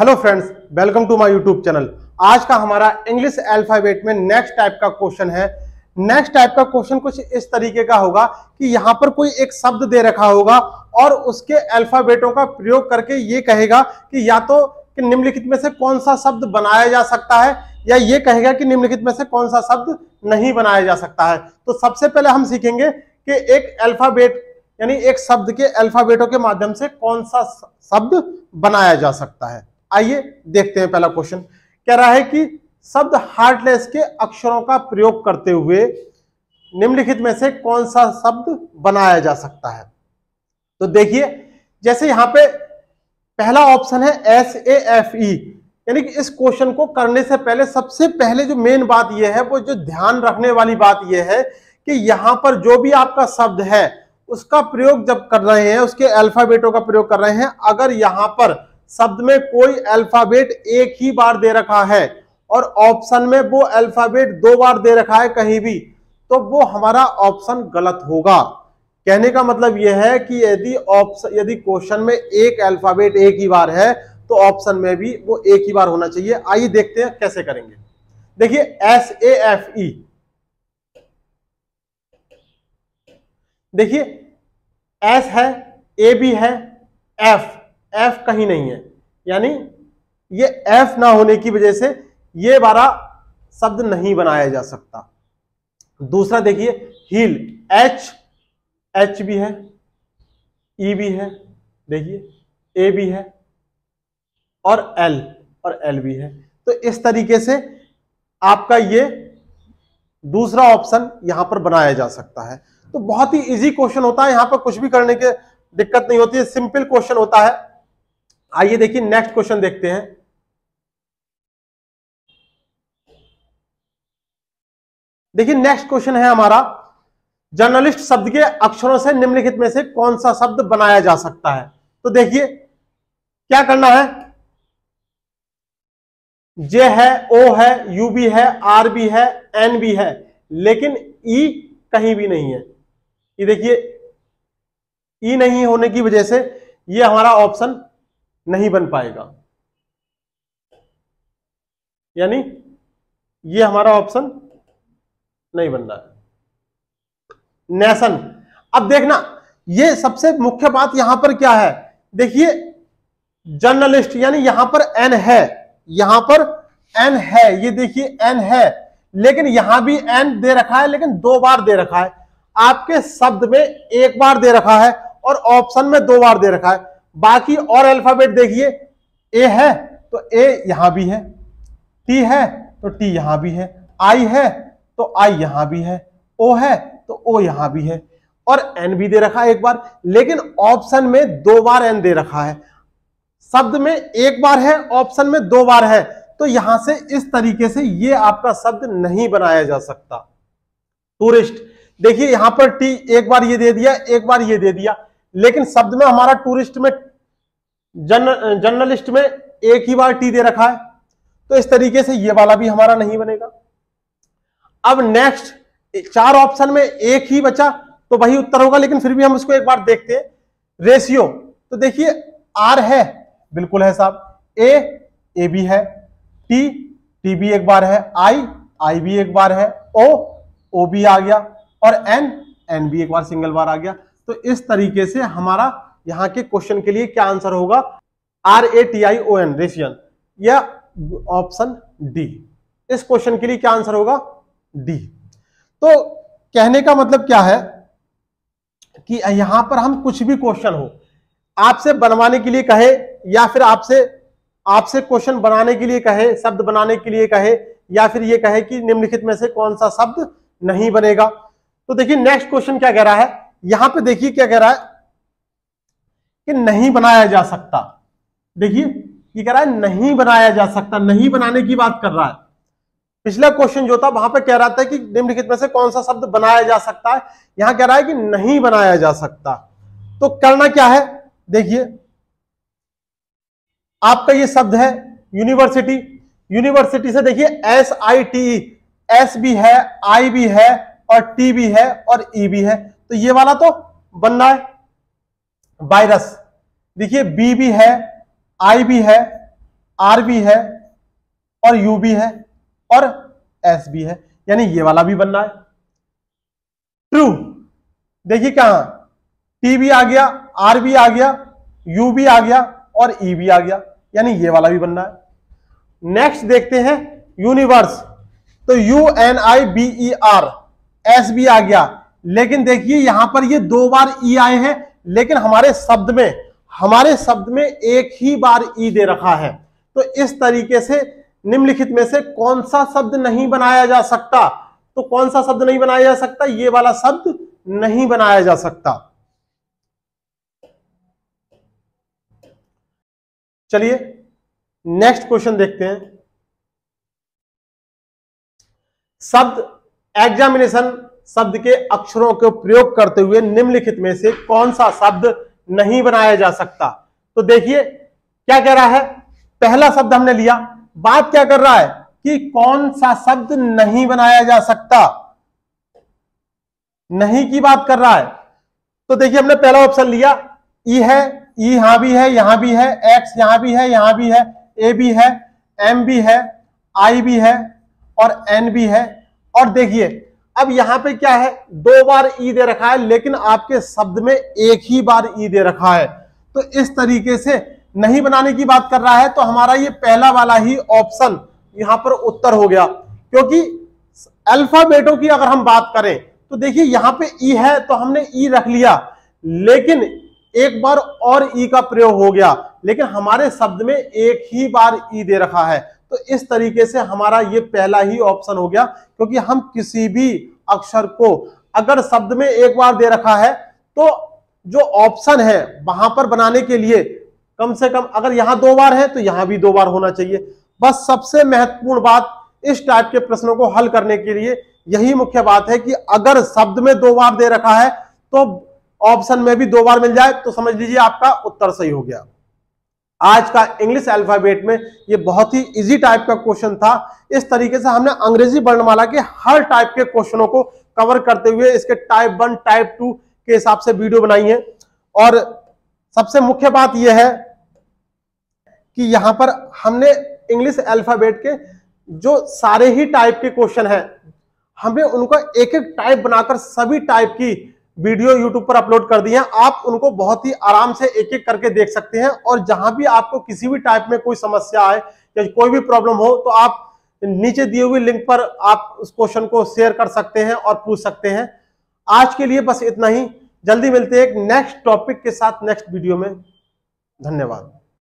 Hello friends welcome to my YouTube channel आज का हमारा इंग्लिश अल्फ़ाबेट में नेक्स्ट टाइप का क्वेश्चन है। नेक्स्ट टाइप का क्वेश्चन कुछ इस तरीके का होगा कि यहाँ पर कोई एक शब्द दे रखा होगा और उसके अल्फाबेटों का प्रयोग करके ये कहेगा कि या तो कि निम्नलिखित में से कौन सा शब्द बनाया जा सकता है या ये कहेगा कि निम्नलिखित में से कौन सा शब्द नहीं बनाया जा सकता है। तो सबसे पहले हम सीखेंगे कि एक अल्फ़ाबेट यानी एक शब्द के अल्फाबेटों के माध्यम से कौन सा शब्द बनाया जा सकता है। आइए देखते हैं पहला क्वेश्चन। कह रहा है कि शब्द हार्टलेस के अक्षरों का प्रयोग करते हुए निम्नलिखित में से कौन सा शब्द बनाया जा सकता है? तो देखिए, जैसे यहाँ पे पहला ऑप्शन है एस ए एफ़ ई यानी कि इस क्वेश्चन को करने से पहले सबसे पहले जो मेन बात यह है, वो जो ध्यान रखने वाली बात यह है कि यहाँ पर जो भी आपका शब्द है, उसका प्रयोग जब कर रहे हैं, उसके अल्फाबेटों का प्रयोग कर रहे हैं, अगर यहाँ पर शब्द में कोई अल्फ़ाबेट एक ही बार दे रखा है और ऑप्शन में वो अल्फ़ाबेट दो बार दे रखा है कहीं भी तो वो हमारा ऑप्शन गलत होगा। कहने का मतलब यह है कि यदि ऑप्शन यदि क्वेश्चन में एक अल्फ़ाबेट एक ही बार है तो ऑप्शन में भी वो एक ही बार होना चाहिए। आइए देखते हैं कैसे करेंगे। देखिए एस ए एफ़ ई देखिए एस है ए बी है एफ़ एफ़ कहीं नहीं है। यानी ये एफ़ ना होने की वजह से ये बारा शब्द नहीं बनाया जा सकता। दूसरा देखिए हील एच एच भी है ई e भी है, देखिए ए भी है और एल और एल भी है। तो इस तरीके से आपका ये दूसरा ऑप्शन यहाँ पर बनाया जा सकता है। तो बहुत ही इजी क्वेश्चन होता है, यहाँ पर कुछ भी करने के दिक्कत नहीं होती है सिंपल क्वेश्चन होता है। आइए देखिए नेक्स्ट क्वेश्चन देखते हैं। देखिए नेक्स्ट क्वेश्चन है हमारा जर्नलिस्ट शब्द के अक्षरों से निम्नलिखित में से कौन सा शब्द बनाया जा सकता है? तो देखिए, क्या करना है? जे है, ओ है, यू भी है, आर भी है, एन भी है, लेकिन ई कहीं भी नहीं है। ये देखिए, ई नहीं होने की वजह से ये हमारा ऑप्शन नहीं बन पाएगा। यानी ये हमारा ऑप्शन नहीं बन रहा है। नेशन अब देखना, ये सबसे मुख्य बात यहाँ पर क्या है? देखिए जर्नलिस्ट यानी यहाँ पर एन है। यहाँ पर एन है। ये देखिए एन है। लेकिन यहाँ भी एन दे रखा है, लेकिन दो बार दे रखा है। आपके शब्द में एक बार दे रखा है और ऑप्शन में दो बार दे रखा है। बाकी और अल्फ़ाबेट देखिए ए है तो ए यहाँ भी है टी है तो टी यहाँ भी है आई है तो आई यहाँ भी है ओ है तो ओ यहाँ भी है। और एन भी दे रखा है एक बार, लेकिन ऑप्शन में दो बार एन दे रखा है। शब्द में एक बार है ऑप्शन में दो बार है तो यहाँ से इस तरीके से ये आपका शब्द नहीं बनाया जा सकता। टूरिस्ट देखिए, यहाँ पर टी एक बार ये दे दिया, एक बार ये दे दिया लेकिन शब्द में हमारा टूरिस्ट में जन, जर्नलिस्ट में एक ही बार टी दे रखा है। तो इस तरीके से ये वाला भी हमारा नहीं बनेगा। अब नेक्स्ट चार ऑप्शन में एक ही बचा तो वही उत्तर होगा लेकिन फिर भी हम उसको एक बार देखते हैं। रेशियो तो देखिए आर है बिल्कुल है साहब। ए ए भी है। टी टी भी एक बार है। आई आई भी एक बार है। ओ ओ भी आ गया। और एन एन भी एक बार सिंगल बार आ गया। तो इस तरीके से हमारा यहाँ के क्वेश्चन के लिए क्या आंसर होगा? R A T I O N ration या ऑप्शन डी इस क्वेश्चन के लिए क्या आंसर होगा? डी तो कहने का मतलब क्या है? कि यहाँ पर हम कुछ भी क्वेश्चन हो, आपसे बनवाने के लिए कहे या फिर आपसे आपसे क्वेश्चन बनाने के लिए कहे, शब्द बनाने के लिए कहे, या फिर ये कहे कि निम्नलिखित में से कौन सा शब्द नहीं बनेगा। तो देखिए नेक्स्ट क्वेश्चन क्या कह रहा है? यहाँ पे देखिए क्या कह रहा है कि नहीं बनाया जा सकता। देखिए, ये कह रहा है नहीं बनाया जा सकता, नहीं बनाने की बात कर रहा है। पिछला क्वेश्चन जो था, वहाँ पे कह रहा था कि निम्नलिखित में से कौन सा शब्द बनाया जा सकता है? यहाँ कह रहा है कि नहीं बनाया जा सकता। तो करना क्या है? देखिए, आपका ये शब्द है यूनिवर्सिटी यूनिवर्सिटी से देखिए एस आई टी एस भी है आई भी है और टी भी है और ई e भी है। तो ये वाला तो बनना है। वायरस देखिए बी भी है आई भी है आर भी है और यू भी है और एस भी है। यानी ये वाला भी बनना है। ट्रू देखिए कहाँ। टी भी आ गया आर भी आ गया यू भी आ गया और ई e भी आ गया। यानी ये वाला भी बनना है। नेक्स्ट देखते हैं। यूनिवर्स तो U N I V E R S भी आ गया। लेकिन देखिए, यहाँ पर ये दो बार ई e आए हैं, लेकिन हमारे शब्द में, हमारे शब्द में एक ही बार ई e दे रखा है। तो इस तरीके से निम्नलिखित में से कौन सा शब्द नहीं बनाया जा सकता? तो कौन सा शब्द नहीं बनाया जा सकता? ये वाला शब्द नहीं बनाया जा सकता। चलिए नेक्स्ट क्वेश्चन देखते हैं। शब्द एग्जामिनेशन शब्द के अक्षरों के प्रयोग करते हुए निम्नलिखित में से कौन सा शब्द नहीं बनाया जा सकता? तो देखिए, क्या कह रहा है? पहला शब्द हमने लिया। बात क्या कर रहा है? कि कौन सा शब्द नहीं बनाया जा सकता? नहीं की बात कर रहा है। तो देखिए, हमने पहला ऑप्शन लिया। ई है, ई यहाँ भी है, यहाँ भी है एक्स यहाँ भी है, यहाँ भी है ए भी है एम भी है आई भी है और एन भी है। और देखिए, अब यहाँ पे क्या है? दो बार ई दे रखा है, लेकिन आपके शब्द में एक ही बार ई दे रखा है। तो इस तरीके से नहीं बनाने की बात कर रहा है तो हमारा ये पहला वाला ही ऑप्शन यहाँ पर उत्तर हो गया। क्योंकि अल्फाबेटों की अगर हम बात करें तो देखिए यहाँ पे ई है तो हमने ई रख लिया। लेकिन एक बार और ई का प्रयोग हो गया। लेकिन हमारे शब्द में एक ही बार ई दे रखा है। तो इस तरीके से हमारा ये पहला ही ऑप्शन हो गया, क्योंकि हम किसी भी अक्षर को अगर शब्द में एक बार दे रखा है तो जो ऑप्शन है वहाँ पर बनाने के लिए कम से कम अगर यहाँ दो बार है तो यहाँ भी दो बार होना चाहिए। बस सबसे महत्वपूर्ण बात इस टाइप के प्रश्नों को हल करने के लिए यही मुख्य बात है कि अगर शब्द में दो बार दे रखा है तो ऑप्शन में भी दो बार मिल जाए तो समझ लीजिए आपका उत्तर सही हो गया। आज का इंग्लिश अल्फ़ाबेट में ये बहुत ही इजी टाइप का क्वेश्चन था। इस तरीके से हमने अंग्रेज़ी वर्णमाला के हर टाइप के क्वेश्चनों को कवर करते हुए इसके टाइप वन टाइप टू के हिसाब से वीडियो बनाई है। और सबसे मुख्य बात यह है कि यहाँ पर हमने इंग्लिश अल्फ़ाबेट के जो सारे ही टाइप के क्वेश्चन हैं, हमें उनका एक एक टाइप बनाकर सभी टाइप की वीडियो यूट्यूब पर अपलोड कर दी हैं। आप उनको बहुत ही आराम से एक एक करके देख सकते हैं और जहाँ भी आपको किसी भी टाइप में कोई समस्या आए या कोई भी प्रॉब्लम हो तो आप नीचे दिए हुए लिंक पर आप उस क्वेश्चन को शेयर कर सकते हैं और पूछ सकते हैं। आज के लिए बस इतना ही। जल्दी मिलते हैं एक नेक्स्ट टॉपिक के साथ नेक्स्ट वीडियो में। धन्यवाद।